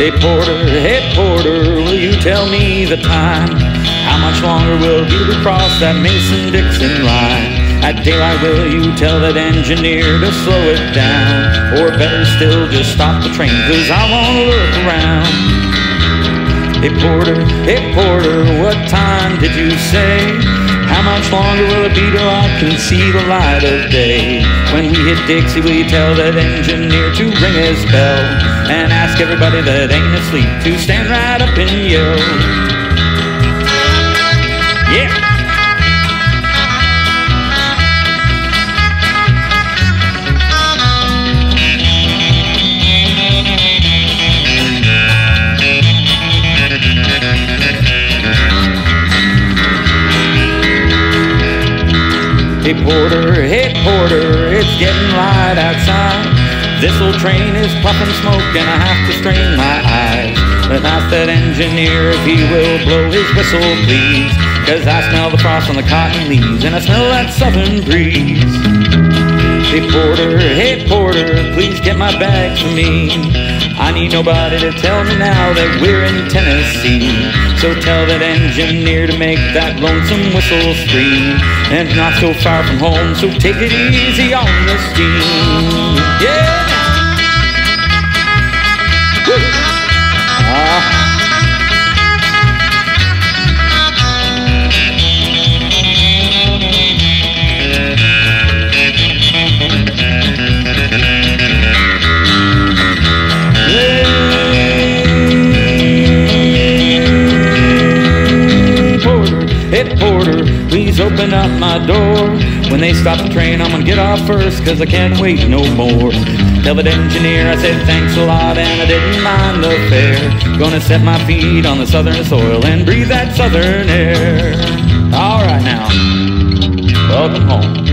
Hey porter, hey porter, will you tell me the time? How much longer will to cross that Mason-Dixon line? At daylight, will you tell that engineer to slow it down? Or better still, just stop the train, cause I wanna look around. Hey porter, hey porter, what time did you say? How much longer will it be till I can see the light of day? When we hit Dixie, will you tell that engineer to ring his bell? And ask everybody that ain't asleep to stand right up and yell. Yeah! Hey porter, hey porter, it's getting light outside. This old train is puffing smoke and I have to strain my eyes. But ask that engineer if he will blow his whistle, please. Cause I smell the frost on the cotton leaves and I smell that southern breeze. Hey porter, hey porter, please get my bag for me. I need nobody to tell me now that we're in Tennessee. So tell that engineer to make that lonesome whistle scream. And not so far from home, so take it easy on the steam. Yeah! Porter, hey porter, please open up my door. When they stop the train, I'm gonna get off first, cause I can't wait no more. Tell the engineer I said thanks a lot and I didn't mind the fare. Gonna set my feet on the southern soil and breathe that southern air. Alright now, welcome home.